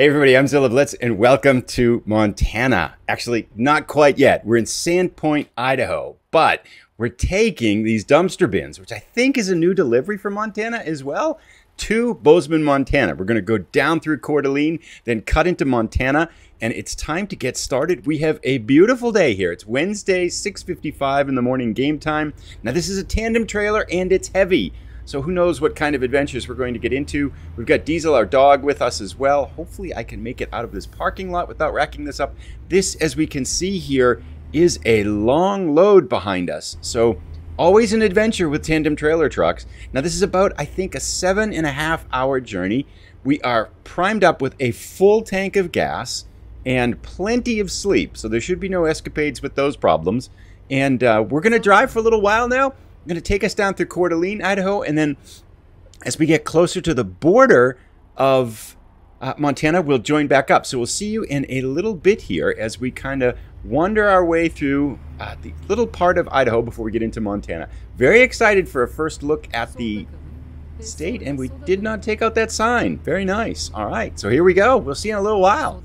Hey everybody, I'm Zilla Blitz and welcome to Montana. Actually, not quite yet. We're in Sandpoint, Idaho, but we're taking these dumpster bins, which I think is a new delivery for Montana as well, to Bozeman, Montana. We're going to go down through Coeur d'Alene, then cut into Montana, and it's time to get started. We have a beautiful day here. It's Wednesday, 6:55 in the morning game time. Now this is a tandem trailer and it's heavy. So who knows what kind of adventures we're going to get into. We've got Diesel, our dog, with us as well. Hopefully I can make it out of this parking lot without racking this up. This, as we can see here, is a long load behind us. So always an adventure with tandem trailer trucks. Now this is about, I think, a seven and a half hour journey. We are primed up with a full tank of gas and plenty of sleep. So there should be no escapades with those problems. And uh, we're going to drive for a little while now going to take us down through Coeur d'Alene, Idaho, and then as we get closer to the border of uh, Montana, we'll join back up. So we'll see you in a little bit here as we kind of wander our way through uh, the little part of Idaho before we get into Montana. Very excited for a first look at the state, and we did not take out that sign. Very nice. All right, so here we go. We'll see you in a little while.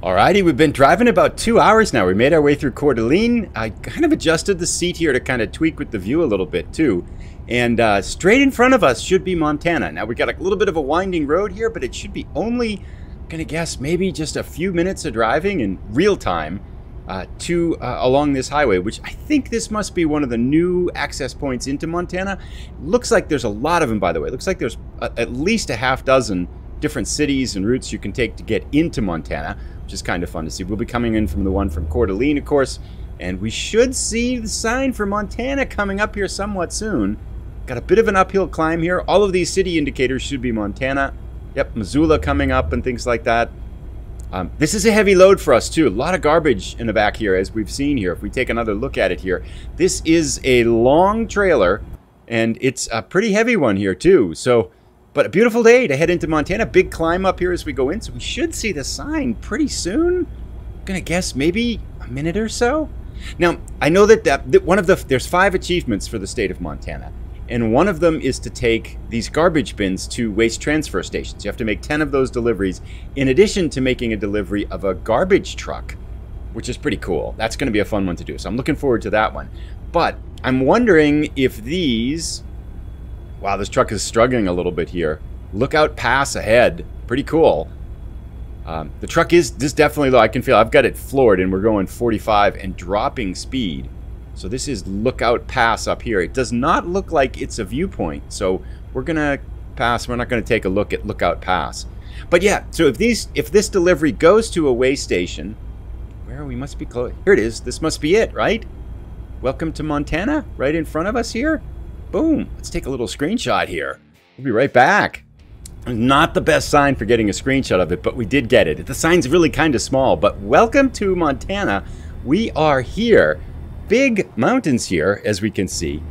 Alrighty, we've been driving about two hours now. We made our way through Coeur d'Alene. I kind of adjusted the seat here to kind of tweak with the view a little bit too. And uh, straight in front of us should be Montana. Now we got a little bit of a winding road here, but it should be only, I'm gonna guess, maybe just a few minutes of driving in real time uh, to uh, along this highway, which I think this must be one of the new access points into Montana. Looks like there's a lot of them, by the way. Looks like there's a, at least a half dozen different cities and routes you can take to get into Montana which is kind of fun to see. We'll be coming in from the one from Coeur d'Alene, of course, and we should see the sign for Montana coming up here somewhat soon. Got a bit of an uphill climb here. All of these city indicators should be Montana. Yep, Missoula coming up and things like that. Um, this is a heavy load for us too. A lot of garbage in the back here, as we've seen here. If we take another look at it here, this is a long trailer, and it's a pretty heavy one here too. So but a beautiful day to head into Montana. Big climb up here as we go in, so we should see the sign pretty soon. I'm gonna guess maybe a minute or so. Now, I know that, that, that one of the there's five achievements for the state of Montana, and one of them is to take these garbage bins to waste transfer stations. You have to make 10 of those deliveries in addition to making a delivery of a garbage truck, which is pretty cool. That's going to be a fun one to do. So I'm looking forward to that one. But I'm wondering if these Wow, this truck is struggling a little bit here. Lookout pass ahead. Pretty cool. Um, the truck is this definitely low. I can feel I've got it floored and we're going 45 and dropping speed. So this is lookout pass up here. It does not look like it's a viewpoint. So we're going to pass. We're not going to take a look at lookout pass. But yeah, so if these if this delivery goes to a way station, where we must be close. Here it is. This must be it, right? Welcome to Montana, right in front of us here. Boom. Let's take a little screenshot here. We'll be right back. Not the best sign for getting a screenshot of it, but we did get it. The sign's really kind of small, but welcome to Montana. We are here. Big mountains here, as we can see.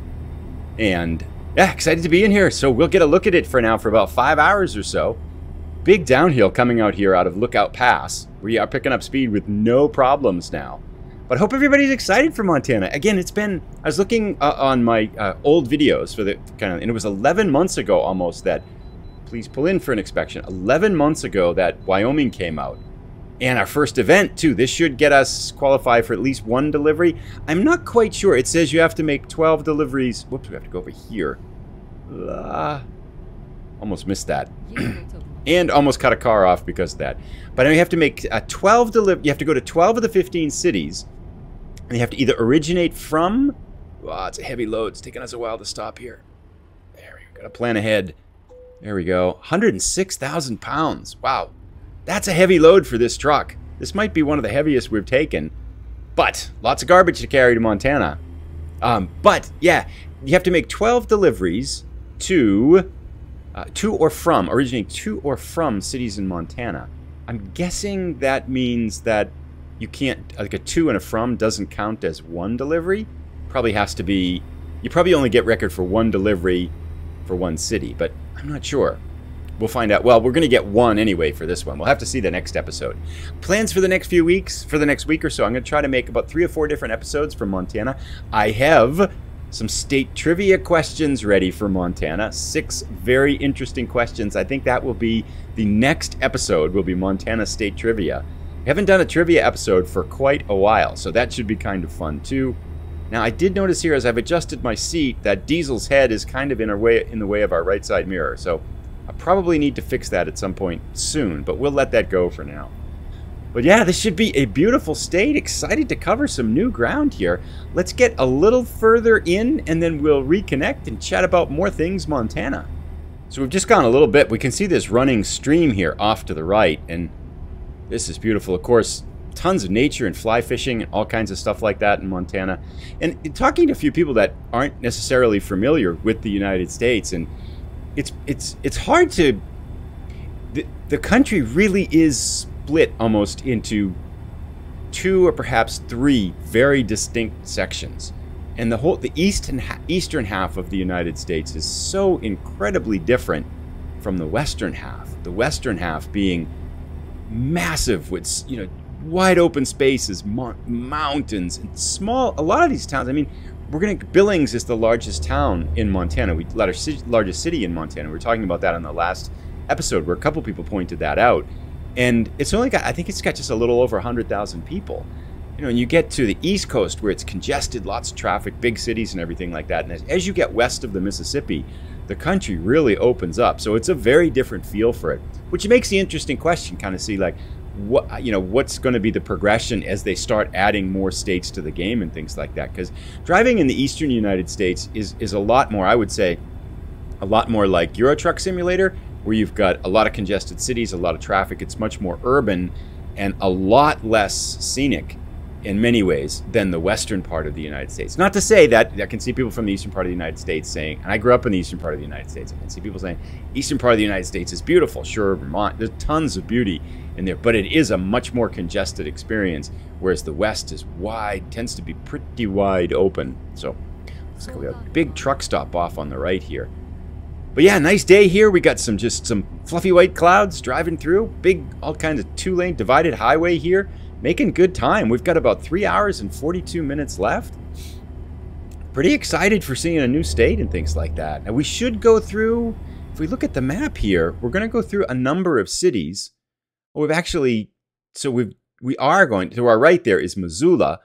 And yeah, excited to be in here. So we'll get a look at it for now for about five hours or so. Big downhill coming out here out of Lookout Pass. We are picking up speed with no problems now. But I hope everybody's excited for Montana. Again, it's been, I was looking uh, on my uh, old videos for the kind of, and it was 11 months ago almost that, please pull in for an inspection, 11 months ago that Wyoming came out. And our first event, too. This should get us qualified for at least one delivery. I'm not quite sure. It says you have to make 12 deliveries. Whoops, we have to go over here. Uh, almost missed that. and almost cut a car off because of that. But you have to make uh, 12 deliver. You have to go to 12 of the 15 cities and you have to either originate from... Wow, it's a heavy load. It's taking us a while to stop here. There we go. Got to plan ahead. There we go. 106,000 pounds. Wow. That's a heavy load for this truck. This might be one of the heaviest we've taken. But, lots of garbage to carry to Montana. Um, but, yeah, you have to make 12 deliveries to... Uh, to or from, originating to or from cities in Montana. I'm guessing that means that you can't like a to and a from doesn't count as one delivery. Probably has to be. You probably only get record for one delivery for one city, but I'm not sure. We'll find out. Well, we're going to get one anyway for this one. We'll have to see the next episode. Plans for the next few weeks, for the next week or so. I'm going to try to make about three or four different episodes from Montana. I have some state trivia questions ready for Montana. Six very interesting questions. I think that will be the next episode will be Montana state trivia. Haven't done a trivia episode for quite a while, so that should be kind of fun too. Now I did notice here as I've adjusted my seat that Diesel's head is kind of in, our way, in the way of our right side mirror, so I probably need to fix that at some point soon, but we'll let that go for now. But yeah, this should be a beautiful state. Excited to cover some new ground here. Let's get a little further in and then we'll reconnect and chat about more things Montana. So we've just gone a little bit. We can see this running stream here off to the right and this is beautiful. Of course, tons of nature and fly fishing and all kinds of stuff like that in Montana. And talking to a few people that aren't necessarily familiar with the United States and it's it's it's hard to the, the country really is split almost into two or perhaps three very distinct sections. And the whole the eastern eastern half of the United States is so incredibly different from the western half. The western half being massive with you know wide open spaces, mountains, and small. A lot of these towns. I mean, we're gonna Billings is the largest town in Montana. We largest city in Montana. We were talking about that on the last episode where a couple people pointed that out and it's only got I think it's got just a little over 100,000 people. You know, and you get to the East Coast where it's congested, lots of traffic, big cities and everything like that. And as, as you get west of the Mississippi, the country really opens up. So it's a very different feel for it, which makes the interesting question kind of see like what you know what's going to be the progression as they start adding more states to the game and things like that because driving in the eastern united states is is a lot more i would say a lot more like euro truck simulator where you've got a lot of congested cities, a lot of traffic. It's much more urban and a lot less scenic in many ways than the western part of the United States. Not to say that I can see people from the eastern part of the United States saying, and I grew up in the eastern part of the United States, I can see people saying, eastern part of the United States is beautiful. Sure, Vermont, there's tons of beauty in there, but it is a much more congested experience, whereas the west is wide, tends to be pretty wide open. So, let's go. We have a big truck stop off on the right here. But yeah, nice day here. We got some just some fluffy white clouds driving through. Big, all kinds of two-lane divided highway here. Making good time. We've got about three hours and 42 minutes left. Pretty excited for seeing a new state and things like that. Now we should go through, if we look at the map here, we're going to go through a number of cities. We've actually, so we've, we are going, to our right there is Missoula.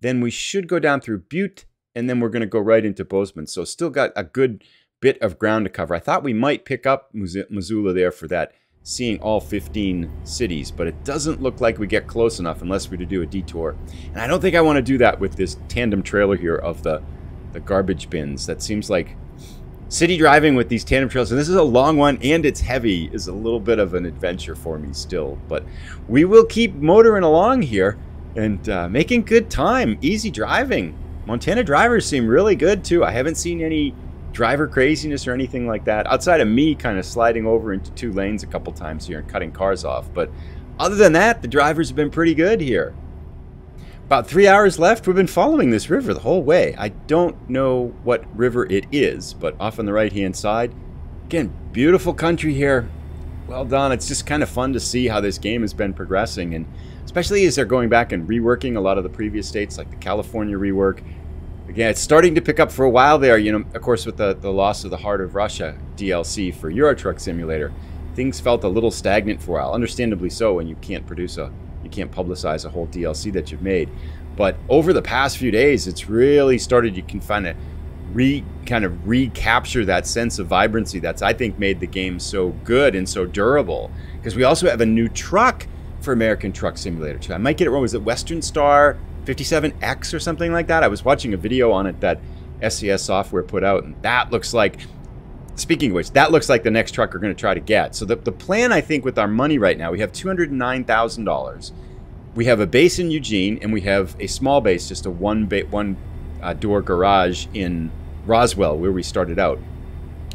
Then we should go down through Butte, and then we're going to go right into Bozeman. So still got a good bit of ground to cover. I thought we might pick up Missoula there for that seeing all 15 cities, but it doesn't look like we get close enough unless we do a detour. And I don't think I want to do that with this tandem trailer here of the, the garbage bins. That seems like city driving with these tandem trailers, and this is a long one and it's heavy, is a little bit of an adventure for me still. But we will keep motoring along here and uh, making good time. Easy driving. Montana drivers seem really good too. I haven't seen any driver craziness or anything like that, outside of me kind of sliding over into two lanes a couple times here and cutting cars off. But other than that, the drivers have been pretty good here. About three hours left. We've been following this river the whole way. I don't know what river it is, but off on the right-hand side. Again, beautiful country here. Well done. It's just kind of fun to see how this game has been progressing, and especially as they're going back and reworking a lot of the previous states, like the California rework, Again, it's starting to pick up for a while there. You know, of course, with the, the loss of the Heart of Russia DLC for Euro Truck Simulator, things felt a little stagnant for a while. Understandably so, when you can't produce a, you can't publicize a whole DLC that you've made. But over the past few days, it's really started. You can find it re kind of recapture that sense of vibrancy that's I think made the game so good and so durable. Because we also have a new truck for American Truck Simulator 2. I might get it wrong. Was it Western Star 57X or something like that. I was watching a video on it that SCS software put out, and that looks like, speaking of which, that looks like the next truck we're going to try to get. So the, the plan, I think, with our money right now, we have $209,000. We have a base in Eugene, and we have a small base, just a one, one uh, door garage in Roswell, where we started out.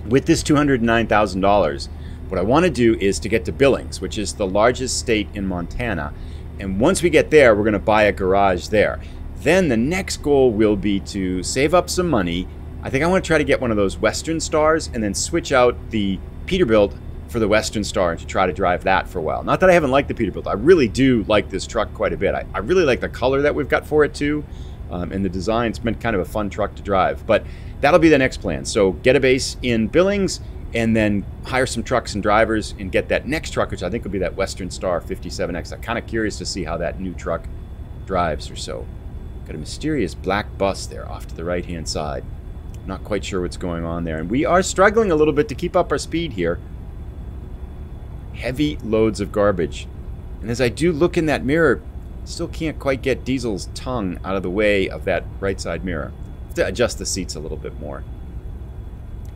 With this $209,000, what I want to do is to get to Billings, which is the largest state in Montana, and once we get there, we're going to buy a garage there. Then the next goal will be to save up some money. I think I want to try to get one of those Western Stars and then switch out the Peterbilt for the Western Star and to try to drive that for a while. Not that I haven't liked the Peterbilt. I really do like this truck quite a bit. I, I really like the color that we've got for it too. Um, and the design's been kind of a fun truck to drive. But that'll be the next plan. So get a base in Billings and then hire some trucks and drivers and get that next truck, which I think will be that Western Star 57X. I'm kind of curious to see how that new truck drives or so. Got a mysterious black bus there off to the right hand side. Not quite sure what's going on there. And we are struggling a little bit to keep up our speed here. Heavy loads of garbage. And as I do look in that mirror, still can't quite get Diesel's tongue out of the way of that right side mirror. Have to adjust the seats a little bit more.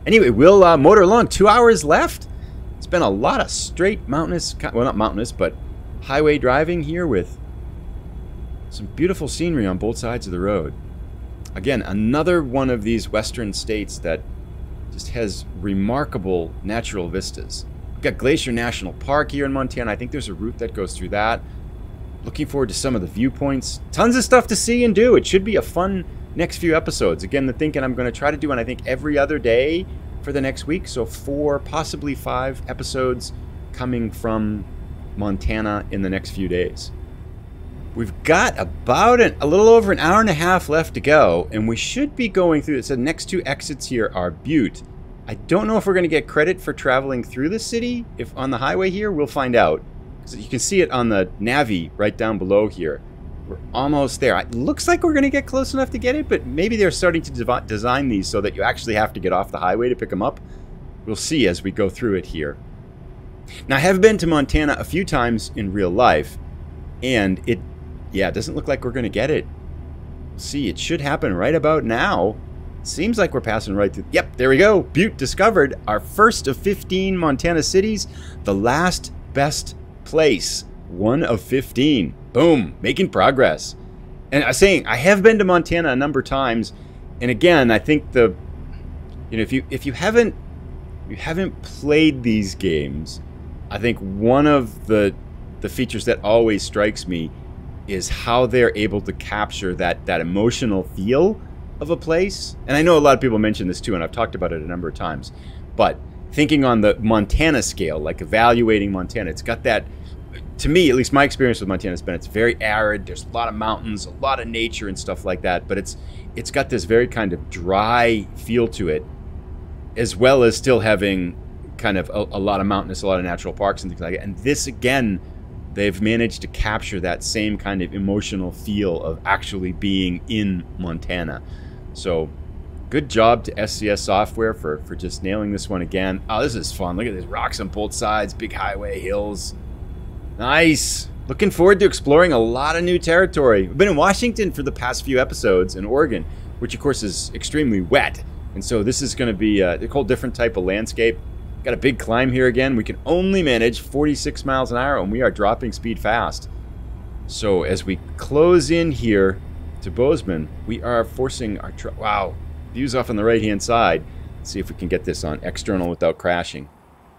Anyway, we'll uh, motor along. Two hours left. It's been a lot of straight mountainous, well, not mountainous, but highway driving here with some beautiful scenery on both sides of the road. Again, another one of these western states that just has remarkable natural vistas. We've got Glacier National Park here in Montana. I think there's a route that goes through that. Looking forward to some of the viewpoints. Tons of stuff to see and do. It should be a fun next few episodes. Again, the thinking I'm going to try to do and I think, every other day for the next week. So, four, possibly five episodes coming from Montana in the next few days. We've got about an, a little over an hour and a half left to go, and we should be going through. So, the next two exits here are Butte. I don't know if we're going to get credit for traveling through the city. If on the highway here, we'll find out. So you can see it on the Navi right down below here. We're almost there. It looks like we're going to get close enough to get it, but maybe they're starting to design these so that you actually have to get off the highway to pick them up. We'll see as we go through it here. Now, I have been to Montana a few times in real life, and it, yeah, it doesn't look like we're going to get it. see, it should happen right about now. Seems like we're passing right through. Yep, there we go. Butte discovered our first of 15 Montana cities, the last best place. One of 15. Boom, making progress. And I'm saying I have been to Montana a number of times, and again, I think the you know if you if you haven't you haven't played these games, I think one of the the features that always strikes me is how they're able to capture that that emotional feel of a place. And I know a lot of people mention this too, and I've talked about it a number of times. But thinking on the Montana scale, like evaluating Montana, it's got that to me, at least my experience with Montana has been it's very arid. There's a lot of mountains, a lot of nature and stuff like that. But it's it's got this very kind of dry feel to it, as well as still having kind of a, a lot of mountainous, a lot of natural parks and things like that. And this again, they've managed to capture that same kind of emotional feel of actually being in Montana. So good job to SCS Software for, for just nailing this one again. Oh, this is fun. Look at these rocks on both sides, big highway, hills. Nice. Looking forward to exploring a lot of new territory. We've been in Washington for the past few episodes, in Oregon, which of course is extremely wet. And so this is going to be a, a whole different type of landscape. Got a big climb here again. We can only manage 46 miles an hour, and we are dropping speed fast. So as we close in here to Bozeman, we are forcing our. Wow, views off on the right-hand side. Let's see if we can get this on external without crashing.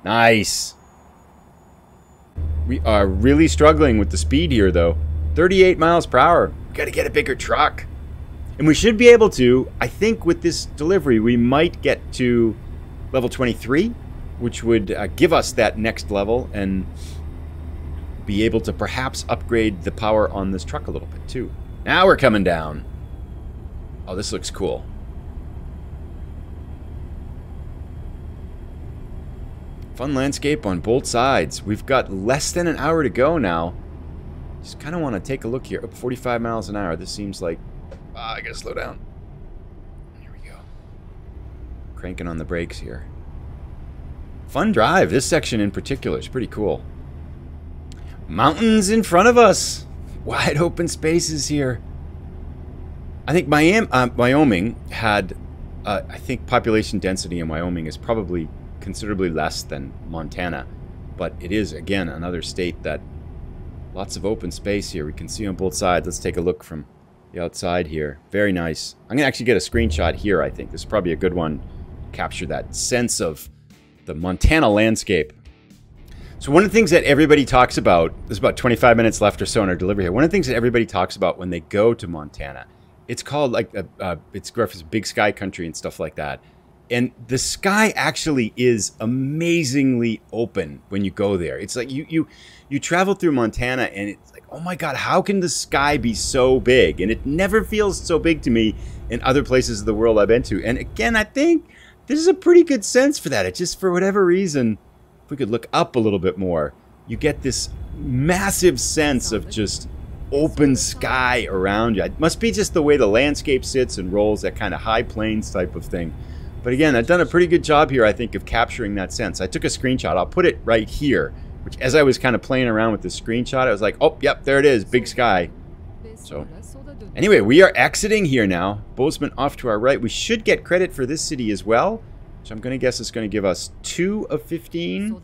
Nice. We are really struggling with the speed here, though. 38 miles per hour. We gotta get a bigger truck. And we should be able to, I think with this delivery, we might get to level 23, which would uh, give us that next level and be able to perhaps upgrade the power on this truck a little bit too. Now we're coming down. Oh, this looks cool. Fun landscape on both sides. We've got less than an hour to go now. Just kind of want to take a look here. Up 45 miles an hour. This seems like... Ah, I gotta slow down. Here we go. Cranking on the brakes here. Fun drive. This section in particular is pretty cool. Mountains in front of us. Wide open spaces here. I think Miami, uh, Wyoming had, uh, I think population density in Wyoming is probably considerably less than Montana. But it is, again, another state that lots of open space here. We can see on both sides. Let's take a look from the outside here. Very nice. I'm going to actually get a screenshot here, I think. This is probably a good one capture that sense of the Montana landscape. So one of the things that everybody talks about, there's about 25 minutes left or so in our delivery here. One of the things that everybody talks about when they go to Montana, it's called like, a, uh, it's referenced big sky country and stuff like that. And the sky actually is amazingly open when you go there. It's like you you you travel through Montana and it's like, oh my god, how can the sky be so big? And it never feels so big to me in other places of the world I've been to. And again, I think this is a pretty good sense for that. It just for whatever reason, if we could look up a little bit more, you get this massive sense of just open sky around you. It must be just the way the landscape sits and rolls, that kind of high plains type of thing. But again, I've done a pretty good job here, I think, of capturing that sense. I took a screenshot. I'll put it right here, which as I was kind of playing around with the screenshot, I was like, oh, yep, there it is, big sky. So anyway, we are exiting here now. Bozeman off to our right. We should get credit for this city as well. So I'm going to guess it's going to give us 2 of 15.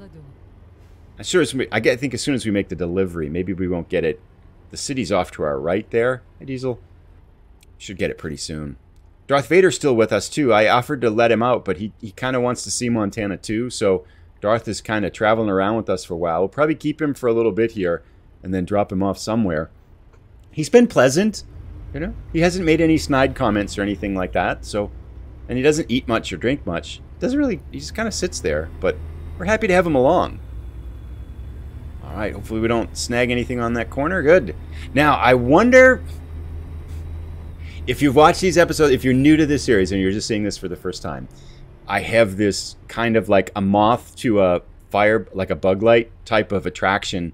I'm sure it's, I think as soon as we make the delivery, maybe we won't get it the city's off to our right there. Hey, Diesel. Should get it pretty soon. Darth Vader's still with us, too. I offered to let him out, but he, he kind of wants to see Montana, too. So Darth is kind of traveling around with us for a while. We'll probably keep him for a little bit here and then drop him off somewhere. He's been pleasant. You know, he hasn't made any snide comments or anything like that. So, and he doesn't eat much or drink much. Doesn't really, he just kind of sits there. But we're happy to have him along. All right, hopefully we don't snag anything on that corner. Good. Now, I wonder if you've watched these episodes, if you're new to this series and you're just seeing this for the first time, I have this kind of like a moth to a fire, like a bug light type of attraction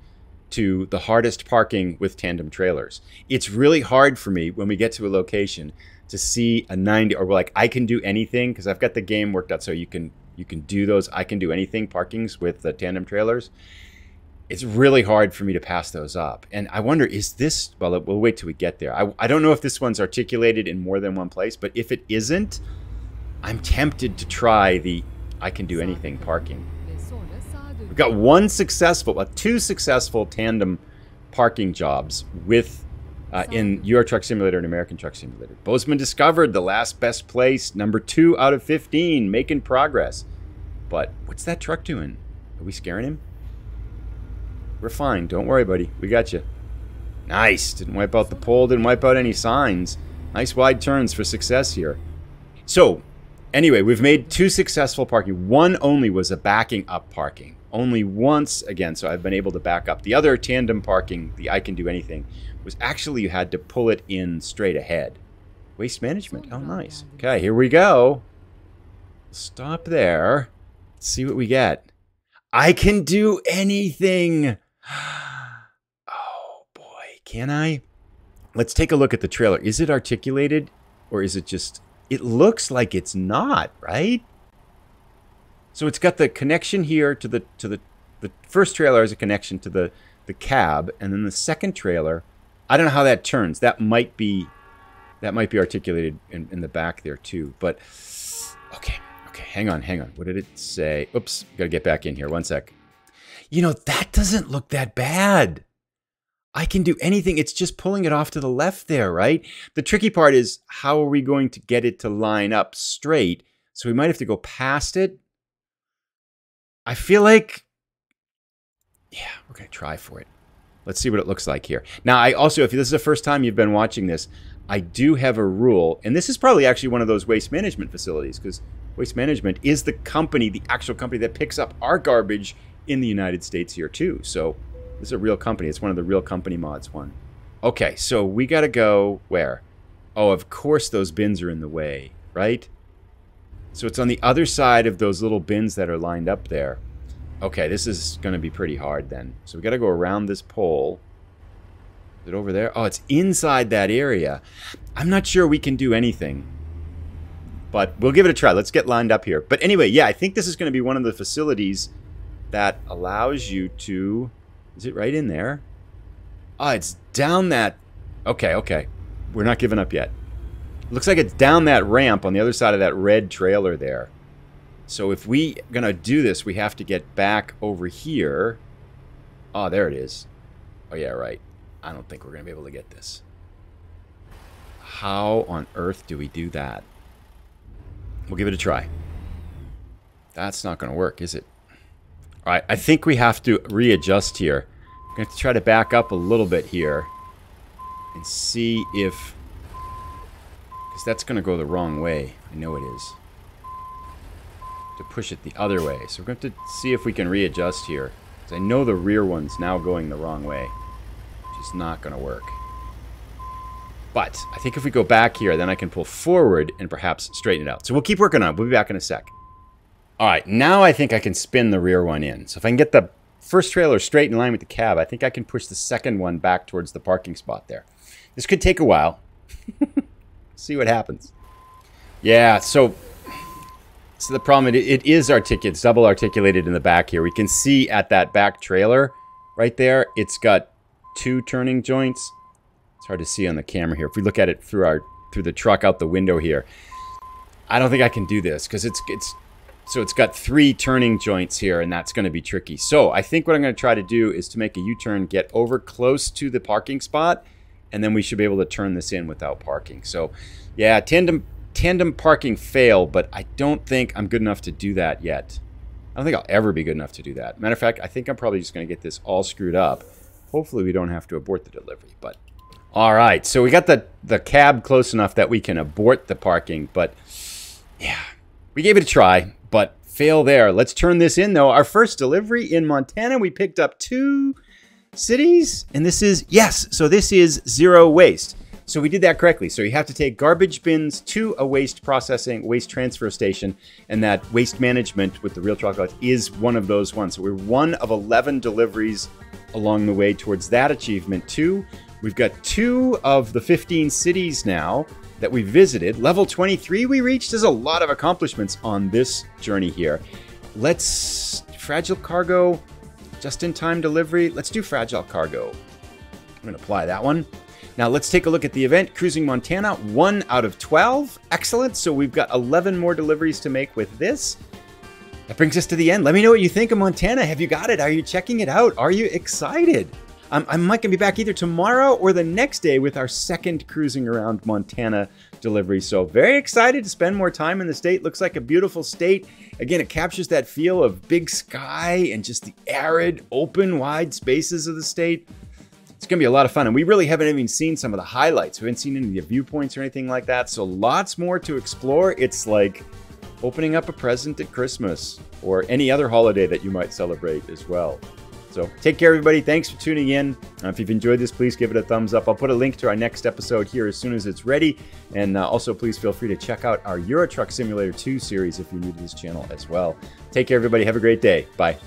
to the hardest parking with tandem trailers. It's really hard for me when we get to a location to see a 90 or like I can do anything because I've got the game worked out so you can you can do those I can do anything parkings with the tandem trailers it's really hard for me to pass those up. And I wonder, is this, well, we'll wait till we get there. I, I don't know if this one's articulated in more than one place, but if it isn't, I'm tempted to try the I can do anything parking. We've got one successful, well, two successful tandem parking jobs with uh, in Euro Truck Simulator and American Truck Simulator. Bozeman discovered the last best place, number two out of 15, making progress. But what's that truck doing? Are we scaring him? We're fine. Don't worry, buddy. We got you. Nice. Didn't wipe out the pole. Didn't wipe out any signs. Nice wide turns for success here. So, anyway, we've made two successful parking. One only was a backing up parking. Only once, again, so I've been able to back up. The other tandem parking, the I can do anything, was actually you had to pull it in straight ahead. Waste management. Oh, nice. Okay, here we go. Stop there. See what we get. I can do anything. Oh boy, can I? Let's take a look at the trailer. Is it articulated or is it just it looks like it's not, right? So it's got the connection here to the to the the first trailer has a connection to the the cab and then the second trailer I don't know how that turns. That might be that might be articulated in, in the back there too. But okay, okay, hang on, hang on. What did it say? Oops, gotta get back in here. One sec you know, that doesn't look that bad. I can do anything. It's just pulling it off to the left there, right? The tricky part is how are we going to get it to line up straight? So we might have to go past it. I feel like, yeah, we're going to try for it. Let's see what it looks like here. Now, I also, if this is the first time you've been watching this, I do have a rule, and this is probably actually one of those waste management facilities because Waste Management is the company, the actual company that picks up our garbage in the United States here too. So this is a real company. It's one of the real company mods one. Okay, so we got to go where? Oh, of course those bins are in the way, right? So it's on the other side of those little bins that are lined up there. Okay, this is going to be pretty hard then. So we got to go around this pole. Is it over there? Oh, it's inside that area. I'm not sure we can do anything. But we'll give it a try. Let's get lined up here. But anyway, yeah, I think this is going to be one of the facilities that allows you to. Is it right in there? Oh, it's down that. Okay, okay. We're not giving up yet. Looks like it's down that ramp on the other side of that red trailer there. So if we gonna do this, we have to get back over here. Oh, there it is. Oh yeah, right. I don't think we're gonna be able to get this. How on earth do we do that? We'll give it a try. That's not gonna work, is it? All right, I think we have to readjust here. I'm going to, try to back up a little bit here and see if... Because that's going to go the wrong way. I know it is. to push it the other way. So we're going to to see if we can readjust here. Because I know the rear one's now going the wrong way. Which is not going to work. But I think if we go back here, then I can pull forward and perhaps straighten it out. So we'll keep working on it. We'll be back in a sec. All right, now I think I can spin the rear one in. So if I can get the first trailer straight in line with the cab, I think I can push the second one back towards the parking spot there. This could take a while. See what happens. Yeah, so so the problem, it, it is articulated, it's double articulated in the back here. We can see at that back trailer right there, it's got two turning joints. It's hard to see on the camera here. If we look at it through our through the truck out the window here, I don't think I can do this because it's it's so it's got three turning joints here, and that's going to be tricky. So I think what I'm going to try to do is to make a U-turn, get over close to the parking spot, and then we should be able to turn this in without parking. So yeah, tandem tandem parking fail, but I don't think I'm good enough to do that yet. I don't think I'll ever be good enough to do that. Matter of fact, I think I'm probably just going to get this all screwed up. Hopefully we don't have to abort the delivery, but all right. So we got the the cab close enough that we can abort the parking, but yeah, we gave it a try, but fail there. Let's turn this in though. Our first delivery in Montana, we picked up two cities, and this is yes. So this is zero waste. So we did that correctly. So you have to take garbage bins to a waste processing, waste transfer station, and that waste management with the real chocolate is one of those ones. So we're one of 11 deliveries along the way towards that achievement too. We've got two of the 15 cities now that we visited. Level 23 we reached. There's a lot of accomplishments on this journey here. Let's fragile cargo, just in time delivery. Let's do fragile cargo. I'm going to apply that one. Now let's take a look at the event. Cruising Montana, 1 out of 12. Excellent. So we've got 11 more deliveries to make with this. That brings us to the end. Let me know what you think of Montana. Have you got it? Are you checking it out? Are you excited? Um, I might gonna be back either tomorrow or the next day with our second cruising around Montana delivery. So very excited to spend more time in the state. Looks like a beautiful state. Again, it captures that feel of big sky and just the arid, open, wide spaces of the state. It's going to be a lot of fun. And we really haven't even seen some of the highlights. We haven't seen any of the viewpoints or anything like that. So lots more to explore. It's like opening up a present at Christmas or any other holiday that you might celebrate as well. So take care, everybody. Thanks for tuning in. Uh, if you've enjoyed this, please give it a thumbs up. I'll put a link to our next episode here as soon as it's ready. And uh, also, please feel free to check out our Euro Truck Simulator 2 series if you're new to this channel as well. Take care, everybody. Have a great day. Bye.